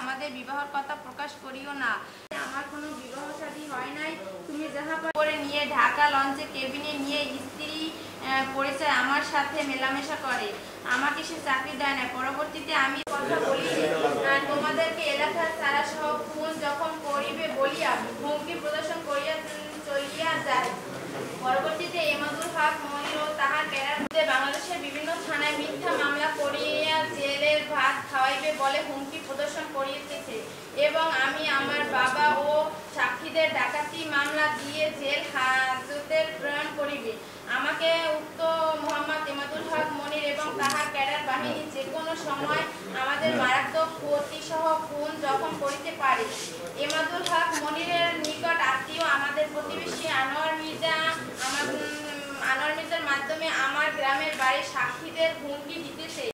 আমাদের বিবাহর কথা প্রকাশ করিও না। আমার কোনো বিবাহ সাদী হয় নাই। তুমি যাহা করে নিয়ে ঢাকা লঞ্চে কেবিনে নিয়ে স্ত্রী পরিচয় আমার সাথে মেলামেশা করে। আমাকে সে চাকরি দেয় না। পরবর্তীতে আমি কথা বলি। হুমকি প্রদর্শন করিতেছে এবং আমি আমার বাবা ও সাক্ষীদের ডাকাতি মামলা দিয়ে জেল হাজতের প্রেরণ করিবে। আমাকে উক্ত মোহাম্মদ এমাদুল হক মনির এবং তাহার ক্যাডার বাহিনী যে কোনো সময় আমাদের মারাত্মক ক্ষতিসহ খুন জখম করিতে পারে। এমাদুল হক মনিরের নিকট আত্মীয়, আমাদের প্রতিবেশী আনোয়ার মির্জা, আমার আনোয়ার মির্জার মাধ্যমে আমার গ্রামের বাড়ির সাক্ষীদের হুমকি দিতেছে।